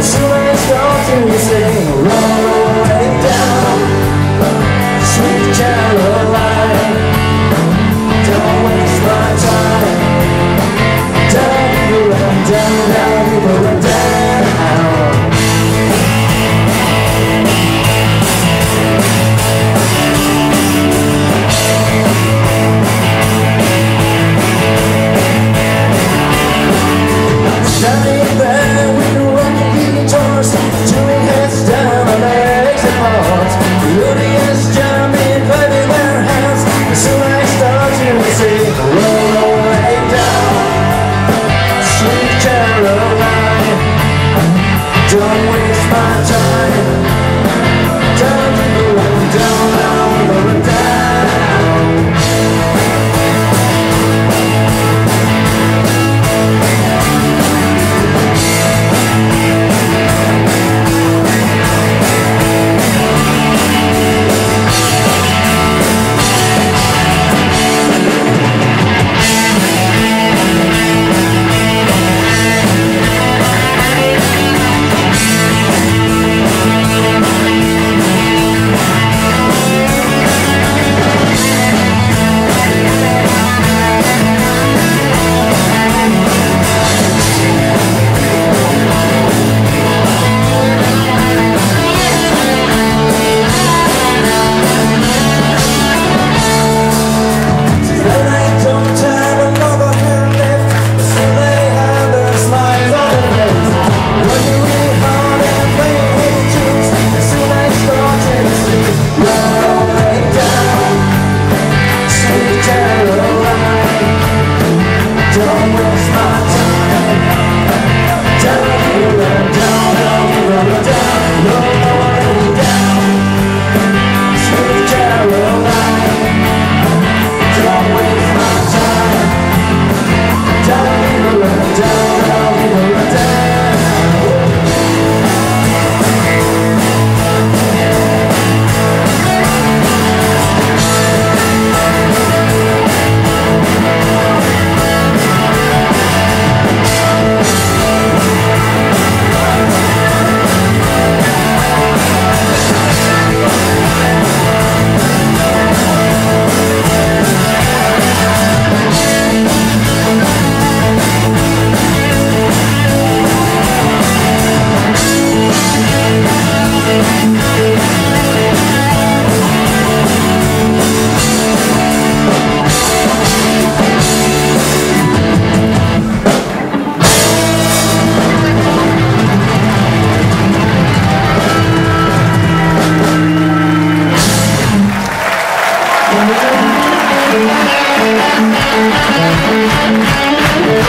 This is my to be say.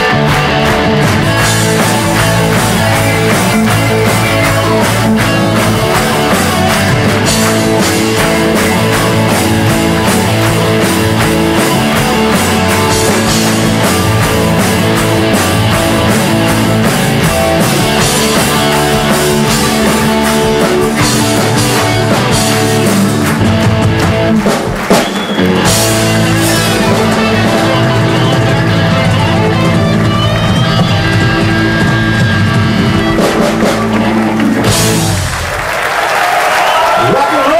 Yeah. Rock and roll.